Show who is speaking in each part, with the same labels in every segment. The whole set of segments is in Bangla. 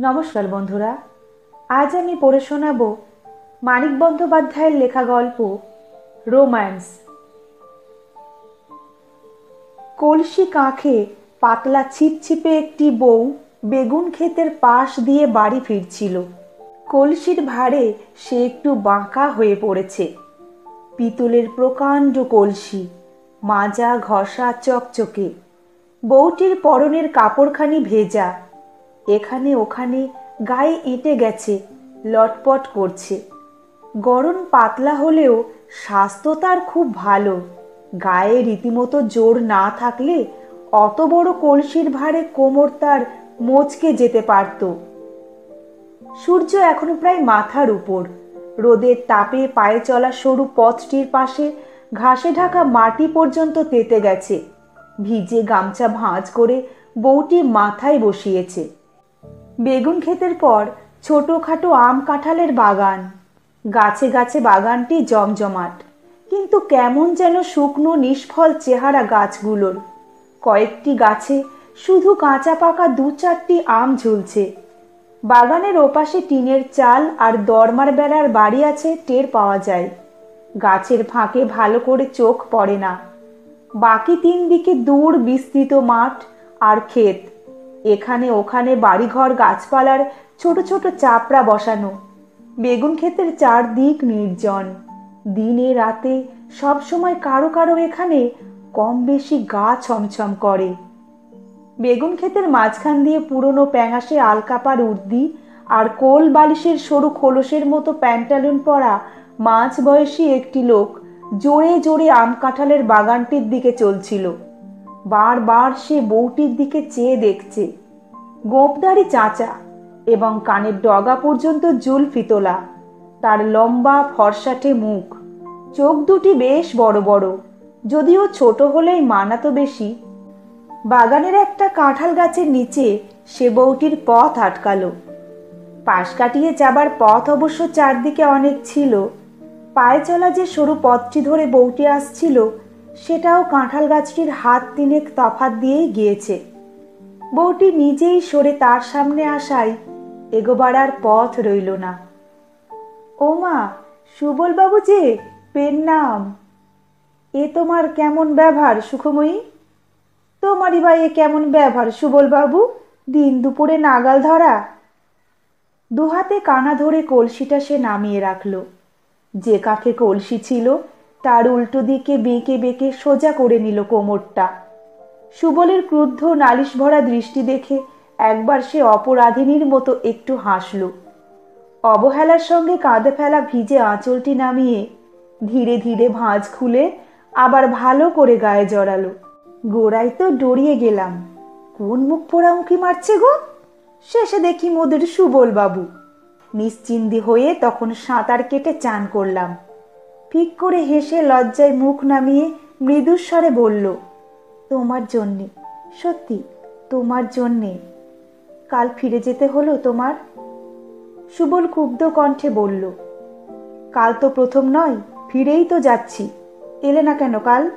Speaker 1: নমস্কার বন্ধুরা, আজ আমি পড়ে শোনাব মানিক বন্দ্যোপাধ্যায়ের লেখা গল্প, রোম্যান্স। কলসি কাঁখে পাতলা ছিপছিপে একটি বউ বেগুন ক্ষেতের পাশ দিয়ে বাড়ি ফিরছিল। কলসির ভারে সে একটু বাঁকা হয়ে পড়েছে। পিতলের প্রকাণ্ড কলসি, মাজা ঘষা চকচকে। বউটির পরনের কাপড়খানি ভেজা। এখানে ওখানে গায়ে এঁটে গেছে, লটপট করছে। গরম পাতলা হলেও স্বাস্থ্য তার খুব ভালো। গায়ে রীতিমতো জোর না থাকলে অত বড় কলসির ভারে কোমর তার মোচকে যেতে পারত। সূর্য এখন প্রায় মাথার উপর। রোদের তাপে পায়ে চলা সরু পথটির পাশে ঘাসে ঢাকা মাটি পর্যন্ত তেতে গেছে। ভিজে গামছা ভাঁজ করে বউটি মাথায় বসিয়েছে। বেগুন ক্ষেতের পর ছোটোখাটো আম কাঁঠালের বাগান। গাছে গাছে বাগানটি জমজমাট। কিন্তু কেমন যেন শুকনো নিষ্ফল চেহারা গাছগুলোর। কয়েকটি গাছে শুধু কাঁচা পাকা দু চারটি আম ঝুলছে। বাগানের ওপাশে টিনের চাল আর দরমার বেড়ার বাড়ি আছে টের পাওয়া যায়। গাছের ফাঁকে ভালো করে চোখ পড়ে না। বাকি তিন দিকে দূর বিস্তৃত মাঠ আর ক্ষেত। এখানে ওখানে বাড়িঘর, গাছপালার ছোট ছোট চাপড়া বসানো। বেগুন ক্ষেতের চারদিক নির্জন। দিনে রাতে সব সময় কারও কারও এখানে কম বেশি গা ছমছম করে। বেগুন ক্ষেতের মাঝখান দিয়ে পুরনো প্যাঙাশে আলকাপার উর্দি আর কোল বালিশের সরু খোলসের মতো প্যান্টালুন পরা মাঝ বয়সী একটি লোক জোরে জোরে আম কাঁঠালের বাগানটির দিকে চলছিল। বারবার সে বউটির দিকে চেয়ে দেখছে। গোপদারি চাচা এবং কানের ডগা পর্যন্ত জুল ফিতোলা। তার লম্বা ফরসাটে মুখ। চোখ দুটি বেশ বড় বড়। যদিও ছোট হলেই মানাতো বেশি। বাগানের একটা কাঁঠাল গাছের নিচে সে বউটির পথ আটকালো। পাশ কাটিয়ে যাবার পথ অবশ্য চারদিকে অনেক ছিল। পায়ে চলা যে সরু পথটি ধরে বউটি আসছিল সেটাও কাঁঠাল গাছটির হাত তিনেক তফাত দিয়েই গিয়েছে। বউটি নিজেই সরে তার সামনে আসায় এগোবার আর পথ রইল না। ও মা সুবলবাবু যে, পেন নাম। এ তোমার কেমন ব্যবহার, সুখময়ী? তোমারই বা এ কেমন ব্যবহার, সুবলবাবু? দিন দুপুরে নাগাল ধরা। দুহাতে কানা ধরে কলসিটা সে নামিয়ে রাখল। যে কাকে কলসি ছিল তার উল্টো দিকে বেঁকে বেঁকে সোজা করে নিল কোমরটা। সুবলের ক্রুদ্ধ নালিশ ভরা দৃষ্টি দেখে একবার সে অপরাধিনীর মতো একটু হাসল। অবহেলার সঙ্গে কাঁধে ফেলা ভিজে আঁচলটি নামিয়ে ধীরে ধীরে ভাঁজ খুলে আবার ভালো করে গায়ে জড়ালো। গোড়ায় তো ডরিয়ে গেলাম। কোন মুখ পোড়ামুখি মারছে গো? শেষে দেখি মোদের সুবল বাবু নিশ্চিন্দি হয়ে তখন সাঁতার কেটে চান করলাম। ফিক করে হেসে লজ্জায় মুখ নামিয়ে মৃদুস্বরে বলল, তোমার জন্যে, সত্যি, তোমার জন্যে। কাল ফিরে যেতে হলো তোমার? সুবল ক্ষুব্ধ কণ্ঠে বলল, কাল তো প্রথম নয়, ফিরেই তো যাচ্ছি। এলে না কেন কাল?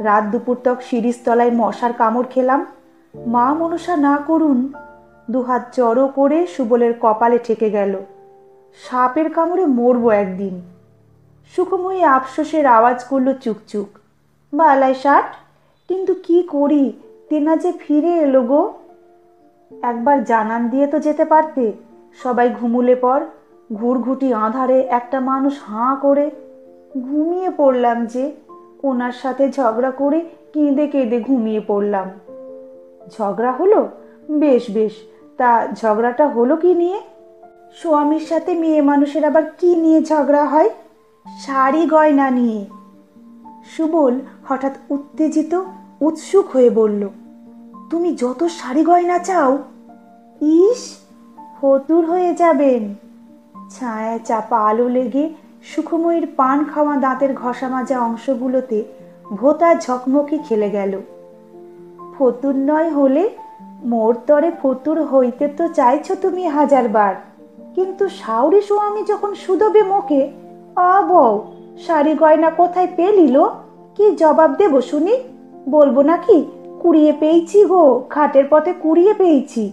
Speaker 1: রাত দুপুর তক তলায় মশার কামড় খেলাম। মা মনসা না করুন, দুহাত জড়ো করে সুবলের কপালে ঠেকে গেল। সাপের কামড়ে মরবো একদিন। সুখময়ী আফসোসের আওয়াজ করল চুকচুক। বালাই ষাট, কিন্তু কি করি? তেনা যে ফিরে এলো গো। একবার জানান দিয়ে তো যেতে পারতে। সবাই ঘুমুলে পর ঘুরঘুটি আঁধারে একটা মানুষ হাঁ করে, ঘুমিয়ে পড়লাম যে, ওনার সাথে ঝগড়া করে কেঁদে কেঁদে ঘুমিয়ে পড়লাম। ঝগড়া হলো? বেশ বেশ, তা ঝগড়াটা হলো কি নিয়ে? স্বামীর সাথে মেয়ে মানুষের আবার কি নিয়ে ঝগড়া হয়? শাড়ি গয়না নিয়ে। সুবল হঠাৎ উত্তেজিত, উৎসুক হয়ে বলল, তুমি যত শাড়ি গয়না চাও, ইস, ফতুর হয়ে যাবেন। ছায়া চাপা আলো লেগে সুখময়ীর পান খাওয়া দাঁতের ঘষা মাজা অংশগুলোতে ভোতা ঝকমকি খেলে গেল। ফতুর নয় হলে মোর তরে ফতুর হইতে তো চাইছো তুমি হাজারবার। কিন্তু সাউরি স্বামী যখন সুদবে অবৌ শাড়ি গয়না কোথায় পেলিল কি জবাব দেব শুনি? বলব নাকি, কুড়িয়ে পেয়েছি গো খাটের পথে কুড়িয়ে পেয়েছি।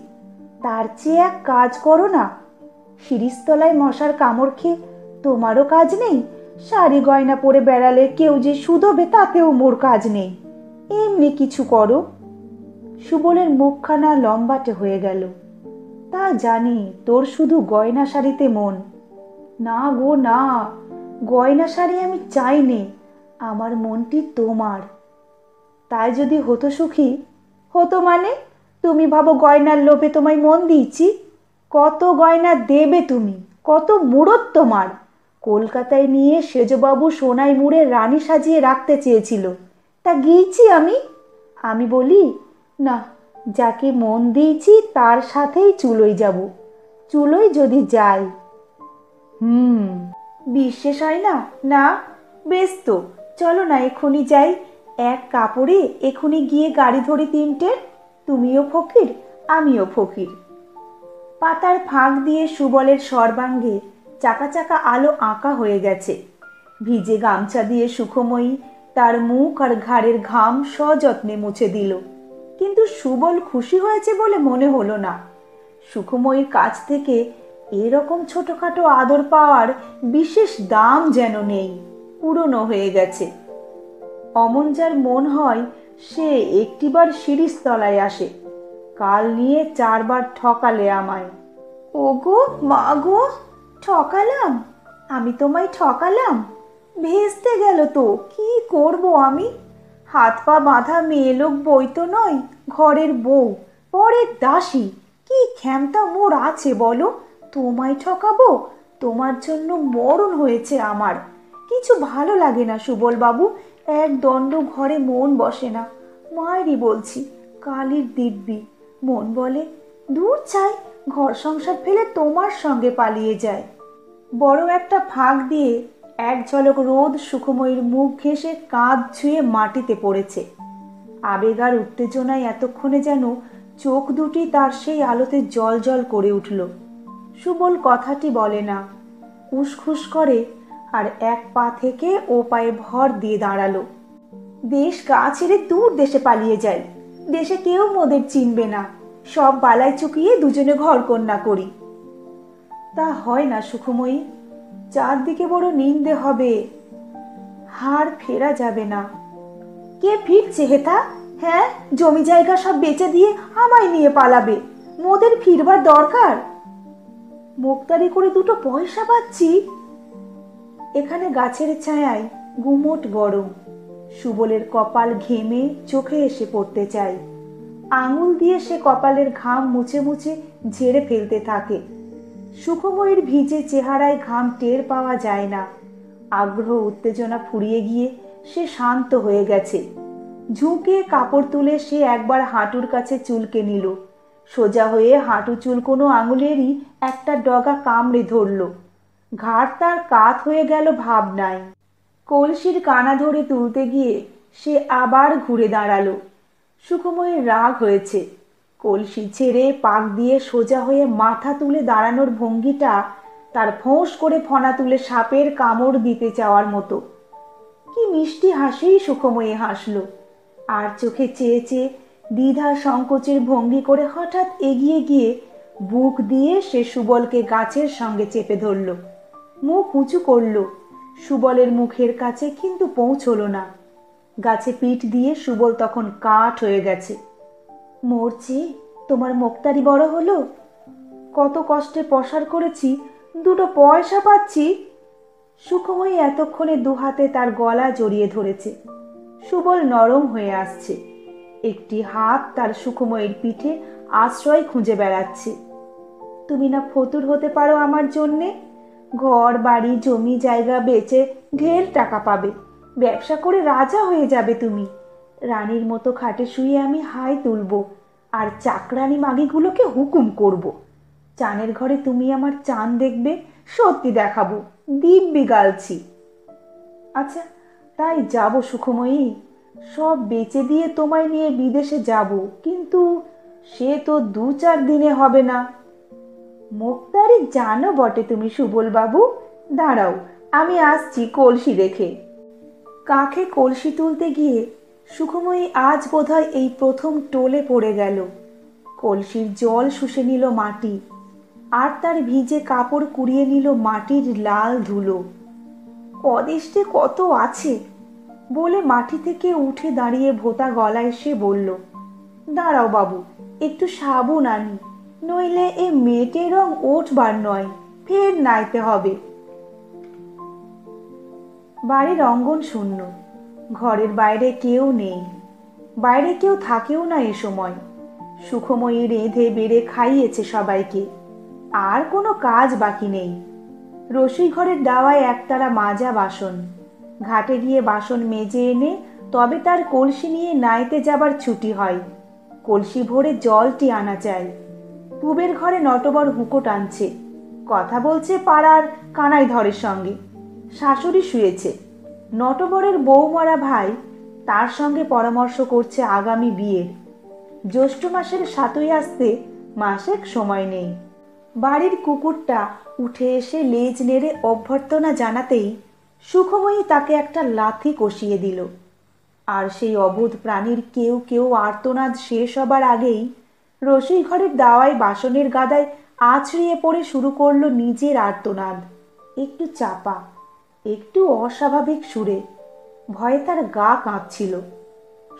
Speaker 1: তার চেয়ে এক কাজ করো না। শিরিষতলায় মশার কামড় খেয়ে তোমারও কাজ নেই? শাড়ি গয়না পরে বেড়ালে কেউ যে শুধোবে তাতেও মোর কাজ নেই। এমনি কিছু করো। সুবলের মুখখানা লম্বাটে হয়ে গেল। তা জানি, তোর শুধু গয়না শাড়িতে মন। না গো, না। গয়না শাড়ি আমি চাইনি, আমার মনটি তোমার। তাই যদি হতো সুখী, হতো মানে? তুমি ভাবো গয়নার লোভে তোমায় মন দিয়েছি। কত গয়না দেবে তুমি? কত মুড়ত তোমার? কলকাতায় নিয়ে সেজবাবু সোনাই মুড়ে রানী সাজিয়ে রাখতে চেয়েছিল। তা গিয়েছি আমি? আমি বলি, না, যাকে মন দিয়েছি তার সাথেই চুলোই যাব। চুলোই যদি যাই। হুম। বিশ্বাস হয় না? না, বেশ তো। চলো না এক্ষুনি যাই। এক কাপড়ে এক্ষুনি গিয়ে গাড়ি ধরি তিনটে। তুমিও ফকির, আমিও ফকির। পাতার ফাঁক দিয়ে সুবলের সর্বাঙ্গে চাকা চাকা আলো আঁকা হয়ে গেছে। ভিজে গামছা দিয়ে সুখময়ী তার মুখ আর ঘাড়ের ঘাম সযত্নে মুছে দিল। কিন্তু সুবল খুশি হয়েছে বলে মনে হলো না। সুখময়ীর কাছ থেকে এরকম ছোটখাটো আদর পাওয়ার বিশেষ দাম যেন নেই, পুরনো হয়ে গেছে। অমন যার মন হয়, সে একটিবার সিঁড়ির তলায় আসে। কাল নিয়ে চারবার ঠকালে আমায়। ওগো, মা গো, ঠকালাম? আমি তোমায় ঠকালাম? ভেস্তে গেল তো, কি করব আমি? হাত পা বাঁধা মেয়ে লোক বই তো নয়, ঘরের বউ, পরের দাসী, কি ক্ষমতা মোর আছে বলো? তোমায় ঠকাবো? তোমার জন্য মরণ হয়েছে আমার। কিছু ভালো লাগে না সুবল বাবু এক দণ্ড ঘরে মন বসে না। মায়েরই বলছি, কালির দিব্যি। মন বলে, দূর চাই, ঘর সংসার ফেলে তোমার সঙ্গে পালিয়ে যায় বড় একটা ফাঁক দিয়ে এক ঝলক রোদ সুখময়ীর মুখ ঘেঁষে কাঁধ ছুঁয়ে মাটিতে পড়েছে। আবেগ আর উত্তেজনায় এতক্ষণে যেন চোখ দুটি তার সেই আলোতে জল জল করে উঠল। সুবল কথাটি বলে না। উসখুস করে আর এক পা থেকে ও পায়ে ভর দিয়ে দাঁড়াল। দেশ গা ছেড়ে দূর দেশে পালিয়ে যাই দেশে কেউ মোদের চিনবে না। সব বালায় চুকিয়ে দুজনে ঘর কন্যা করি। তা হয় না সুখময়ী, চারদিকে বড় নিন্দে হবে। হার ফেরা যাবে না। কে ফিরছে হেতা হ্যাঁ জমি জায়গা সব বেচে দিয়ে আমায় নিয়ে পালাবে। মোদের ফিরবার দরকার? মুক্তারি করে দুটো পয়সা পাচ্ছি? এখানে গাছের ছায়ায় গুমোট গরম। সুবলের কপাল ঘেমে চোখে এসে পড়তে চায় আঙুল দিয়ে সে কপালের ঘাম মুছে মুছে ঝেড়ে ফেলতে থাকে। সুখময়ীর ভিজে চেহারায় ঘাম টের পাওয়া যায় না। আগ্রহ, উত্তেজনা ফুরিয়ে গিয়ে সে শান্ত হয়ে গেছে। ঝুঁকে কাপড় তুলে সে একবার হাঁটুর কাছে চুলকে নিল। সোজা হয়ে হাঁটু চুল কোনো আঙুলেরই একটা ডগা কামড়ে ধরল। ঘাড় তার কাত হয়ে গেল ভাবনায়। কলসির কানা ধরে তুলতে গিয়ে সে আবার ঘুরে দাঁড়াল। সুখময়ের রাগ হয়েছে। কলসি ছেড়ে পাক দিয়ে সোজা হয়ে মাথা তুলে দাঁড়ানোর ভঙ্গিটা তার ফোঁস করে ফনা তুলে সাপের কামড় দিতে চাওয়ার মতো। কি মিষ্টি হাসেই সুখময়ী হাসল। আর চোখে চেয়ে চেয়ে দ্বিধা সংকোচের ভঙ্গি করে হঠাৎ এগিয়ে গিয়ে বুক দিয়ে সে সুবলকে গাছের সঙ্গে চেপে ধরল। মুখ উঁচু করল। সুবলের মুখের কাছে কিন্তু পৌঁছলো না। গাছে পিঠ দিয়ে সুবল তখন কাঠ হয়ে গেছে। মরছি, তোমার মুক্তারি বড় হলো? কত কষ্টে পসার করেছি, দুটো পয়সা পাচ্ছি। সুখময়ী এতক্ষণে দুহাতে তার গলা জড়িয়ে ধরেছে। সুবল নরম হয়ে আসছে। একটি হাত তার সুখময়ের পিঠে আশ্রয় খুঁজে বেড়াচ্ছে। তুমি না ফতুর হতে পারো আমার জন্যে? ঘর, বাড়ি, জমি, জায়গা বেচে ঢের টাকা পাবে। ব্যবসা করে রাজা হয়ে যাবে তুমি। রানীর মতো খাটে শুয়ে আমি হাই তুলব আর চাকরানি মাগিগুলোকে হুকুম করব। চানের ঘরে তুমি আমার চান দেখবে, সত্যি দেখাবো, দিব্যি গালছি। আচ্ছা তাই যাব সুখময়ী। সব বেচে দিয়ে তোমায় নিয়ে বিদেশে যাব, কিন্তু সে তো দু চার দিনে হবে না। মুক্তারি, জানো বটে তুমি সুবল বাবু দাঁড়াও, আমি আসছি কলসি রেখে। কাকে কলসি তুলতে গিয়ে সুখময়ী আজ বোধহয় এই প্রথম টোলে পড়ে গেল। কলসির জল শুষে নিল মাটি, আর তার ভিজে কাপড় কুড়িয়ে নিল মাটির লাল ধুলো। কদেশে কত আছে! বলে মাটি থেকে উঠে দাঁড়িয়ে ভোতা গলায় সে বলল, দাঁড়াও বাবু, একটু সাবুন আনি, নইলে এ মেটে রং ওঠবার নয়, ফের নাইতে হবে। বাড়ির অঙ্গন শূন্য, ঘরের বাইরে কেউ নেই, বাইরে কেউ থাকেও না এ সময়। সুখময়ী রেঁধে বেড়ে খাইয়েছে সবাইকে, আর কোনো কাজ বাকি নেই। রসুই ঘরের দাওয়ায় একতারা মাজা বাসন ঘাটে গিয়ে বাসন মেজে এনে তবে তার কলসি নিয়ে নাইতে যাবার ছুটি হয়। কলসি ভরে জলটি আনা চাই পুবের ঘরে নটবর হুঁকো টানছে কথা বলছে পাড়ার কানাই ধরের সঙ্গে। শাশুড়ি শুয়েছে। নটবরের বৌমরা ভাই তার সঙ্গে পরামর্শ করছে আগামী বিয়ের জ্যৈষ্ঠ মাসের সাতই আসতে মাসেক সময় নেই। বাড়ির কুকুরটা উঠে এসে লেজ নেড়ে অভ্যর্থনা জানাতেই সুখময়ী তাকে একটা লাথি কষিয়ে দিল। আর সেই অবোধ প্রাণীর কেউ কেউ আর্তনাদ শেষ হবার আগেই রসুই ঘরের দাওয়ায় বাসনের গাদায় আছড়িয়ে পড়ে শুরু করল নিজের আর্তনাদ। একটু চাপা, একটু অস্বাভাবিক সুরে। ভয়ে তার গা কাঁপছিল।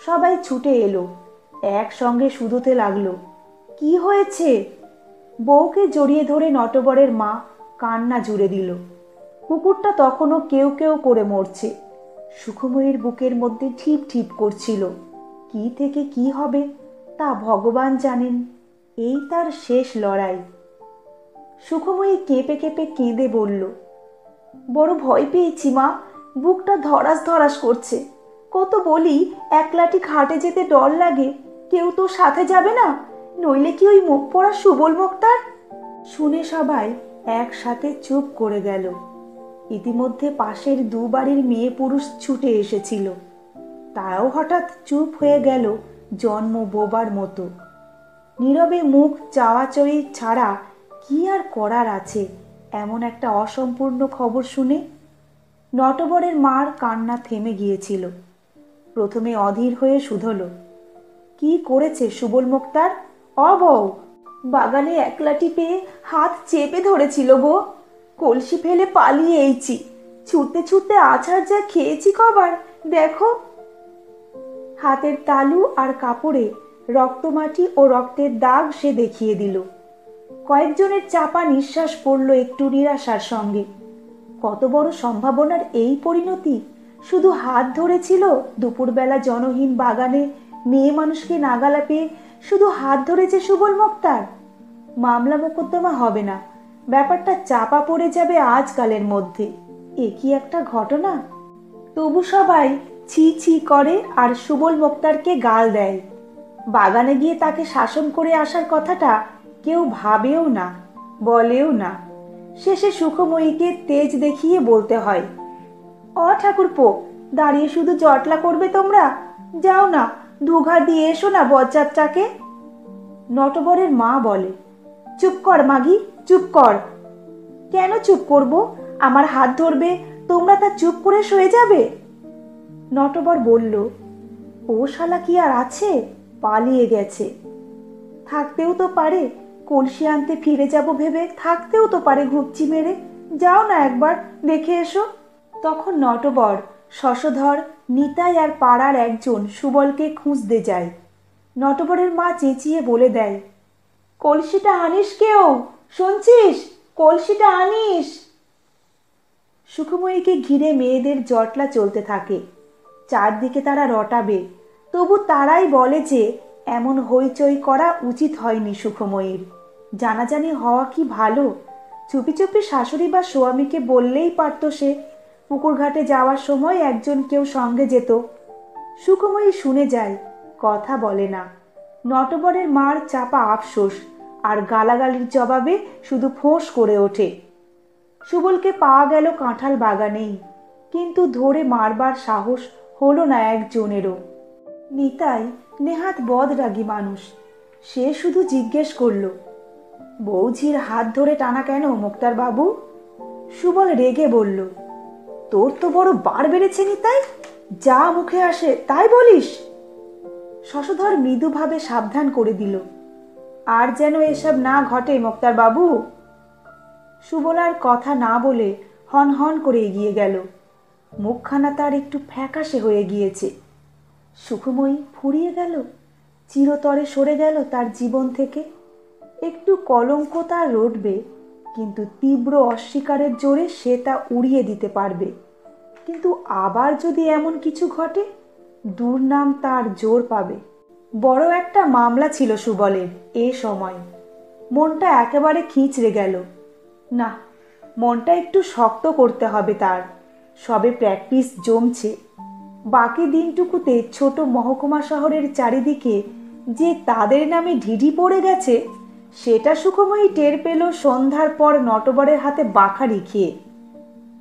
Speaker 1: সবাই ছুটে এলো, একসঙ্গে শুধোতে লাগল। কি হয়েছে? বউকে জড়িয়ে ধরে নটবরের মা কান্না জুড়ে দিল। কুকুরটা তখনও কেউ কেউ করে মরছে। সুখময়ীর বুকের মধ্যে ঠিপ ঠিপ করছিল। কি থেকে কি হবে তা ভগবান জানেন। এই তার শেষ লড়াই। সুখময়ী কেঁপে কেঁপে কেঁদে বলল, বড় ভয় পেয়েছি মা, বুকটা ধরাস ধরাস করছে। কত বলি একলাটি ঘাটে যেতে ডর লাগে, কেউ তো সাথে যাবে না, নইলে কি ওই মুখ পড়া সুবল মুক্তার? শুনে সবাই একসাথে চুপ করে গেল। ইতিমধ্যে পাশের দু বাড়ির মেয়ে পুরুষ ছুটে এসেছিল। তারাও হঠাৎ চুপ হয়ে গেল জন্ম বোবার মতো। নীরবে মুখ চাওয়াচড়ি ছাড়া কি আর করার আছে, এমন একটা অসম্পূর্ণ খবর শুনে নটবরের মার কান্না থেমে গিয়েছিল। প্রথমে অধীর হয়ে শুধল, কি করেছে সুবল মুক্তার? অবৌ বাগানে একলাটি পেয়ে হাত চেপে ধরেছিল গো। কলসি ফেলে পালিয়ে এইছি ছুটতে ছুটতে আছাড় যা খেয়েছি কবার, দেখো। হাতের তালু আর কাপড়ে রক্তমাটি ও রক্তের দাগ সে দেখিয়ে দিল। কয়েকজনের চাপা নিঃশ্বাস পড়ল একটু নিরাশার সঙ্গে। কত বড় সম্ভাবনার এই পরিণতি? শুধু হাত ধরেছিল দুপুরবেলা জনহীন বাগানে মেয়ে মানুষকে নাগালা পেয়ে শুধু হাত ধরেছে সুবল মুক্তার? মামলা মোকদ্দমা হবে না। ব্যাপারটা চাপা পড়ে যাবে আজকালের মধ্যে। এ কি একটা ঘটনা? তবু সবাই ছি ছি করে আর সুবল মুক্তারকে গাল দেয়। বাগানে গিয়ে তাকে শাসন করে আসার কথাটা কেউ ভাবেও না, বলেও না। শেষে সুখময়ীকে তেজ দেখিয়ে বলতে হয়, অ ঠাকুরপো, দাঁড়িয়ে শুধু জটলা করবে তোমরা? যাও না, দুঘা দিয়ে এসো না বজ্জাতটাকে। নটবরের মা বলে, চুপ কর মাগি চুপ কর। কেন চুপ করব? আমার হাত ধরবে, তোমরা তা চুপ করে শুয়ে যাবে? নটবর বলল, ও শালা কি আর আছে? পালিয়ে গেছে। থাকতেও তো পারে, কলসি আনতে ফিরে যাব ভেবে থাকতেও তো পারে ঘুপচি মেরে। যাও না একবার, দেখে এসো। তখন নটবর, শশধর, নিতাই আর পাড়ার একজন সুবলকে খুঁজতে যায়। নটবরের মা চেঁচিয়ে বলে দেয়, কলসিটা আনিস কেউ? শুনছিস? কলসিটা আনিস। সুখময়ীকে ঘিরে মেয়েদের জটলা চলতে থাকে। চারদিকে তারা রটাবে। তবু তারাই বলে যে, এমন হইচই করা উচিত হয়নি সুখময়ীর। জানাজানি হওয়া কি ভালো? চুপি চুপি শাশুড়ি বা স্বামীকে বললেই পারত সে। পুকুরঘাটে যাওয়ার সময় একজন কেউ সঙ্গে যেত। সুখময়ী শুনে যায়, কথা বলে না। নটবরের মার চাপা আফসোস। আর গালাগালির জবাবে শুধু ফোঁস করে ওঠে। সুবলকে পাওয়া গেল কাঁঠাল বাগানেই, কিন্তু ধরে মারবার সাহস হলো না একজনেরও। নিতাই নেহাত বদরাগী মানুষ, সে শুধু জিজ্ঞেস করল, বৌঝির হাত ধরে টানা কেন মুক্তার বাবু সুবল রেগে বলল, তোর তো বড় বার বেড়েছে নিতাই, যা মুখে আসে তাই বলিস? শশধর মৃদুভাবে সাবধান করে দিল। আর যেন এসব না ঘটে মোক্তার বাবু সুবলার কথা না বলে হন হন করে এগিয়ে গেল। মুখখানা তার একটু ফ্যাকাশে হয়ে গিয়েছে। সুখময়ী ফুরিয়ে গেল, চিরতরে সরে গেল তার জীবন থেকে। একটু কলঙ্ক তার রটবে, কিন্তু তীব্র অস্বীকারের জোরে সে তা উড়িয়ে দিতে পারবে। কিন্তু আবার যদি এমন কিছু ঘটে, দুর্নাম তার জোর পাবে। বড় একটা মামলা ছিল সুবলের এ সময়। মনটা একেবারে খিঁচড়ে গেল। না, মনটা একটু শক্ত করতে হবে তার। সবে প্র্যাকটিস জমছে। বাকি দিনটুকুতে ছোট মহকুমা শহরের চারিদিকে যে তাদের নামে ঢিঢি পড়ে গেছে, সেটা সুখময়ী টের পেল সন্ধ্যার পর নটবরের হাতে বাখারি খেয়ে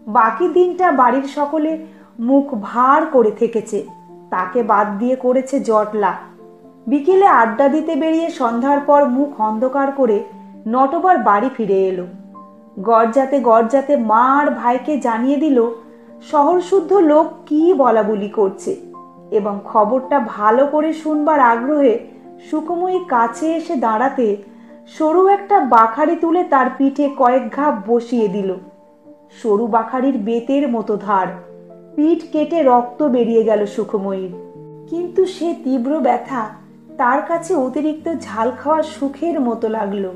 Speaker 1: বাকি দিনটা বাড়ির সকলে মুখ ভার করে থেকেছে। তাকে বাদ দিয়ে করেছে জটলা। বিকেলে আড্ডা দিতে বেরিয়ে সন্ধ্যার পর মুখ অন্ধকার করে নটবার বাড়ি ফিরে এলো। গরজাতে গরজাতে মা আর ভাইকে জানিয়ে দিল, শহর শুদ্ধ লোক কি বলা বলি করছে? এবং খবরটা ভালো করে শুনবার আগ্রহে সুকময়ী কাছে এসে দাঁড়াতে সরু একটা বাখারি তুলে তার পিঠে কয়েক ঘাপ বসিয়ে দিল। সরু বাখারির বেতের মতো ধার। পিঠ কেটে রক্ত বেরিয়ে গেল সুখময়ীর কিন্তু সে তীব্র ব্যথা তার কাছে অতিরিক্ত ঝাল খাওয়া সুখের মতো লাগল।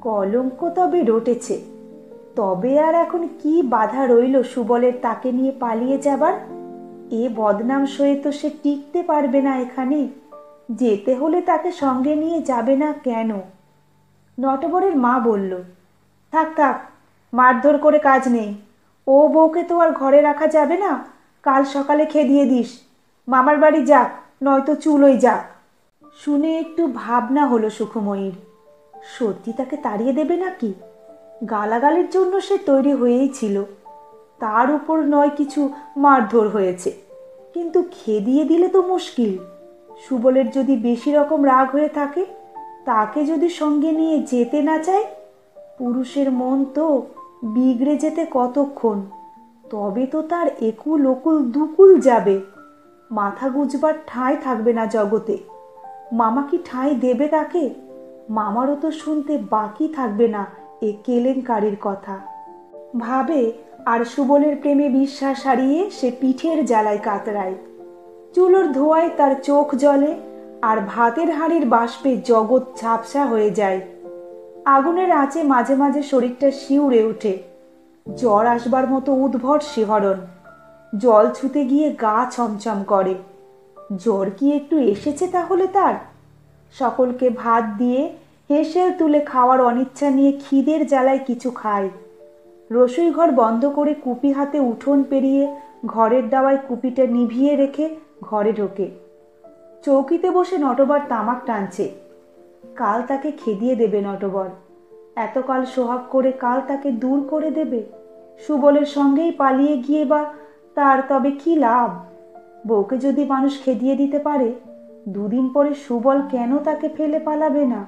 Speaker 1: কলঙ্ক তবে রটেছে। তবে আর এখন কি বাধা রইল সুবলের তাকে নিয়ে পালিয়ে যাবার? এ বদনাম সয়ে তো সে টিকতে পারবে না এখানে। যেতে হলে তাকে সঙ্গে নিয়ে যাবে না কেন? নটবরের মা বলল, থাক থাক, মারধর করে কাজ নেই। ও বউকে তো আর ঘরে রাখা যাবে না। কাল সকালে খেদিয়ে দিস। মামার বাড়ি যাক, নয়তো চুলোই যাক। শুনে একটু ভাবনা হলো সুখময়ীর। সত্যি তাকে তাড়িয়ে দেবে নাকি? গালাগালের জন্য সে তৈরি হয়েই ছিল। তার উপর নয়, কিছু মারধর হয়েছে। কিন্তু খেদিয়ে দিলে তো মুশকিল। সুবলের যদি বেশি রকম রাগ হয়ে থাকে, তাকে যদি সঙ্গে নিয়ে যেতে না চায়, পুরুষের মন তো বিগড়ে যেতে কতক্ষণ। তবে তো তার একুল ওকুল দুকুল যাবে। মাথা গুজবার ঠাঁই থাকবে না জগতে। মামা কি ঠাঁই দেবে তাকে? মামারও তো শুনতে বাকি থাকবে না এ কেলেঙ্কারির কথা। ভাবে, আর সুবলের প্রেমে বিশ্বাস হারিয়ে সে পিঠের জ্বালায় কাতরায়। চুলোর ধোয়ায় তার চোখ জ্বলে, আর ভাতের হাঁড়ির বাষ্পে জগৎ ঝাপসা হয়ে যায়। আগুনের আঁচে মাঝে মাঝে শরীরটা শিউরে ওঠে। জ্বর আসবার মতো উদ্ভট শিহরণ। জল ছুতে গিয়ে গা ছমছম করে। জ্বর কি একটু এসেছে তাহলে তার? সকলকে ভাত দিয়ে হেসেল তুলে খাওয়ার অনিচ্ছা নিয়ে খিদের জ্বালায় কিছু খায়। রসুই ঘর বন্ধ করে কুপি হাতে উঠোন পেরিয়ে ঘরের দাওয়ায় কুপিটা নিভিয়ে রেখে ঘরে ঢোকে। চৌকিতে বসে নটবর তামাক টানছে। কাল তাকে খেদিয়ে দেবে নটবর। এতকাল সোহাগ করে কাল তাকে দূর করে দেবে। সুবলের সঙ্গেই পালিয়ে গিয়ে বা তার তবে কি লাভ? বউকে যদি মানুষ খেদিয়ে দিতে পারে, দুদিন পরে সুবল কেন তাকে ফেলে পালাবে না?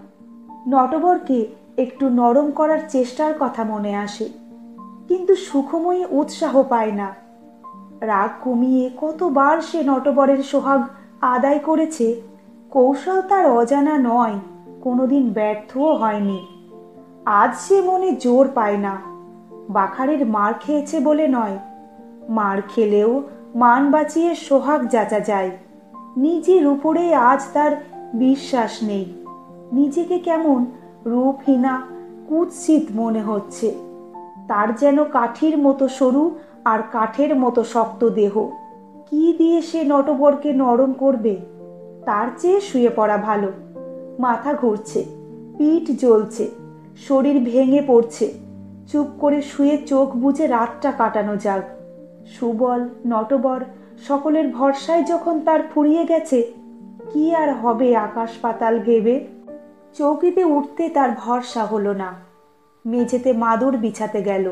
Speaker 1: নটবরকে একটু নরম করার চেষ্টার কথা মনে আসে, কিন্তু সুখময়ী উৎসাহ পায় না। রাগ কমিয়ে কতবার সে নটবরের সোহাগ আদায় করেছে, কৌশল তার অজানা নয়, কোনোদিন ব্যর্থও হয়নি। আজ সে মনে জোর পায় না, বাখারের মার খেয়েছে বলে নয়, মার খেলেও মান বাঁচিয়ে সোহাগ যাচা যায়। নিজের উপরে আজ তার বিশ্বাস নেই। নিজেকে কেমন রূপহীনা, কুৎসিত মনে হচ্ছে। তার যেন কাঠির মতো সরু আর কাঠের মতো শক্ত দেহ। কি দিয়ে সে নটবরকে নরম করবে? তার চেয়ে শুয়ে পড়া ভালো। মাথা ঘুরছে, পিঠ জ্বলছে, শরীর ভেঙে পড়ছে। চুপ করে শুয়ে চোখ বুঝে রাতটা কাটানো যাক। সুবল, নটবর, সকলের ভরসায় যখন তার ফুরিয়ে গেছে, কি আর হবে আকাশ পাতাল ভেবে চৌকিতে উঠতে তার ভরসা হলো না। মেঝেতে মাদুর বিছাতে গেল।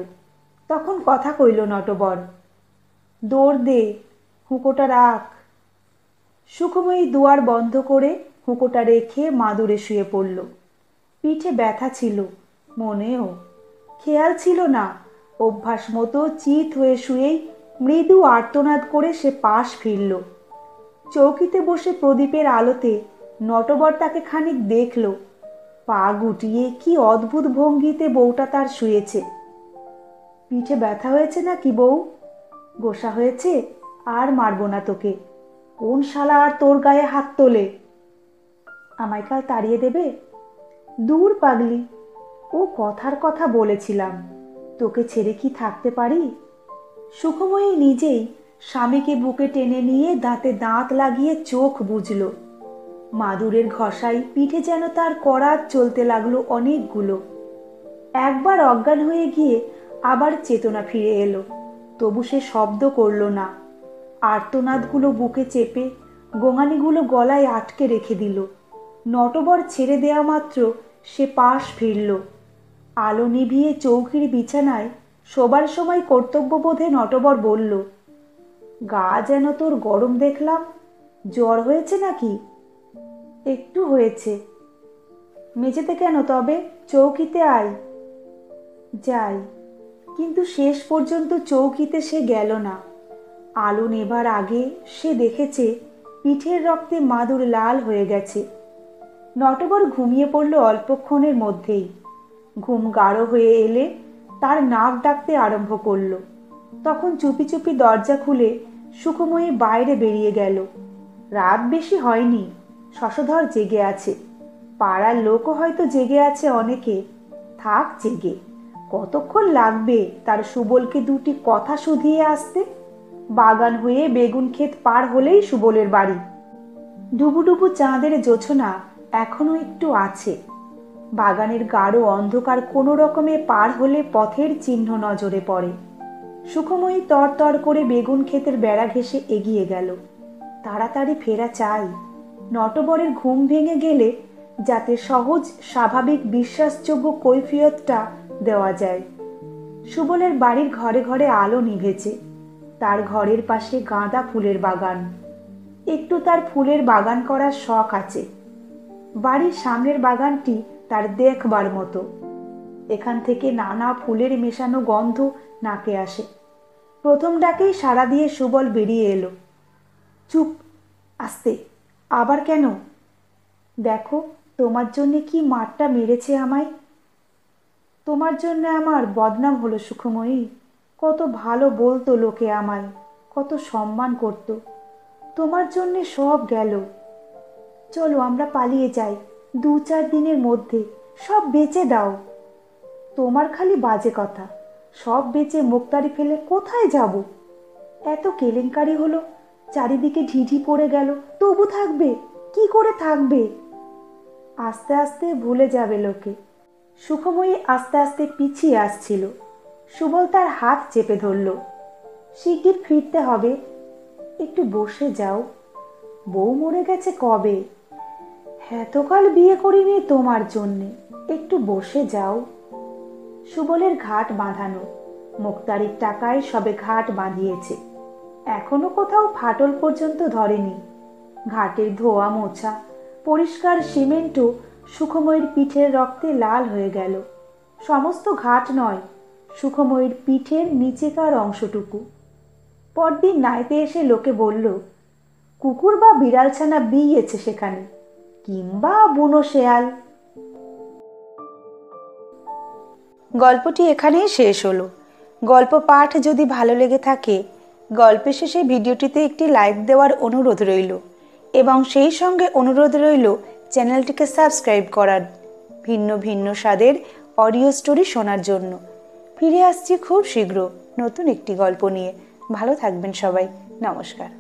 Speaker 1: তখন কথা কইল নটবর, দৌড় দে, হুঁকোটা রাখ। সুখময়ী দুয়ার বন্ধ করে হুঁকোটা রেখে মাদুরে শুয়ে পড়ল। পিঠে ব্যথা ছিল, মনেও। খেয়াল ছিল না, অভ্যাস মতো চিত হয়ে শুয়েই মৃদু আর্তনাদ করে সে পাশ ফিরল। চৌকিতে বসে প্রদীপের আলোতে নটবর তাকে খানিক দেখল। পা গুটিয়ে কি অদ্ভুত ভঙ্গিতে বউটা তার শুয়েছে। পিঠে ব্যথা হয়েছে না কি বউ? গোসা হয়েছে? আর মারবো না তোকে। কোন শালা আর তোর গায়ে হাত তোলে? আমায় কাল তাড়িয়ে দেবে? দূর পাগলি, ও কথার কথা বলেছিলাম। তোকে ছেড়ে কি থাকতে পারি? সুখময়ী নিজেই স্বামীকে বুকে টেনে নিয়ে দাঁতে দাঁত লাগিয়ে চোখ বুঝল মাদুরের ঘষাই পিঠে যেন তার করাত চলতে লাগল অনেকগুলো। একবার অজ্ঞান হয়ে গিয়ে আবার চেতনা ফিরে এলো। তবু সে শব্দ করল না। আর্তনাদগুলো বুকে চেপে গোঙানিগুলো গলায় আটকে রেখে দিল। নটবর ছেড়ে দেওয়া মাত্র সে পাশ ফিরল। আলো নিভিয়ে চৌকির বিছানায় শোবার সময় কর্তব্যবোধে নটবর বলল, গা যেন তোর গরম দেখলাম, জ্বর হয়েছে নাকি? একটু হয়েছে। মেঝেতে কেন তবে? চৌকিতে আয়। যাই, কিন্তু শেষ পর্যন্ত চৌকিতে সে গেল না। আলো নেবার আগে সে দেখেছে পিঠের রক্তে মাদুর লাল হয়ে গেছে। নটবর ঘুমিয়ে পড়ল অল্পক্ষণের মধ্যেই। ঘুম গাঢ় হয়ে এলে তার নাক ডাকতে আরম্ভ করল। তখন চুপি চুপি দরজা খুলে সুখময়ী বাইরে বেরিয়ে গেল। রাত বেশি হয়নি, শশধর জেগে আছে। পাড়ার লোকও হয়তো জেগে আছে অনেকে। থাক জেগে, কতক্ষণ লাগবে তার সুবলকে দুটি কথা শুধিয়ে আসতে? বাগান হয়ে বেগুন ক্ষেত পার হলেই সুবলের বাড়ি। ডুবুডুবু চাঁদের জোছনা এখনও একটু আছে। বাগানের গাঢ় অন্ধকার কোনো রকমে পার হলে পথের চিহ্ন নজরে পড়ে। সুখময়ী তর করে বেগুন ক্ষেতের বেড়া ঘেসে এগিয়ে গেল। তাড়াতাড়ি ফেরা চাই। নটবরের ঘুম ভেঙে গেলে যাতে সহজ, স্বাভাবিক, বিশ্বাসযোগ্য কৈফিয়তটা দেওয়া যায়। সুবলের বাড়ির ঘরে ঘরে আলো নিভেছে। তার ঘরের পাশে গাঁদা ফুলের বাগান। একটু তার ফুলের বাগান করার শখ আছে। বাড়ির সামনের বাগানটি তার দেখবার মতো। এখান থেকে নানা ফুলের মেশানো গন্ধ নাকে আসে। প্রথম ডাকেই সাড়া দিয়ে সুবল বেরিয়ে এলো। চুপ, আস্তে, আবার কেন? দেখো, তোমার জন্যে কি মারটা মেরেছে আমায়? তোমার জন্য আমার বদনাম হলো সুখময়ী। কত ভালো বলতো লোকে আমায়, কত সম্মান করত। তোমার জন্যে সব গেল। চলো, আমরা পালিয়ে যাই। দু চার দিনের মধ্যে সব বেচে দাও। তোমার খালি বাজে কথা। সব বেচে মুক্তারি ফেলে কোথায় যাব? এত কেলেঙ্কারি হলো, চারিদিকে ঢিঢি পড়ে গেল, তবু থাকবে? কি করে থাকবে? আস্তে আস্তে ভুলে যাবে লোকে। সুখময়ী আস্তে আস্তে পিছিয়ে আসছিল। সুবল তার হাত চেপে ধরল। শিগগির ফিরতে হবে। একটু বসে যাও। বউ মরে গেছে কবে? এতকাল বিয়ে করিনি তোমার জন্যে। একটু বসে যাও। সুবলের ঘাট বাঁধানো। মুক্তারির টাকায় সবে ঘাট বাঁধিয়েছে। এখনও কোথাও ফাটল পর্যন্ত ধরেনি। ঘাটের ধোয়া মোছা, পরিষ্কার সিমেন্টও সুখময়ীর পিঠের রক্তে লাল হয়ে গেল। সমস্ত ঘাট নয়, সুখময়ীর পিঠের নিচেকার অংশটুকু। পরদিন নাইতে এসে লোকে বলল, কুকুর বা বিড়ালছানা বিয়েছে সেখানে? কিংবা বুনো শেয়াল। গল্পটি এখানেই শেষ হলো। গল্প পাঠ যদি ভালো লেগে থাকে, গল্পের শেষে ভিডিওটিতে একটি লাইক দেওয়ার অনুরোধ রইল এবং সেই সঙ্গে অনুরোধ রইল চ্যানেলটিকে সাবস্ক্রাইব করার ভিন্ন ভিন্ন স্বাদের অডিও স্টোরি শোনার জন্য। ফিরে আসছি খুব শীঘ্র নতুন একটি গল্প নিয়ে। ভালো থাকবেন সবাই। নমস্কার।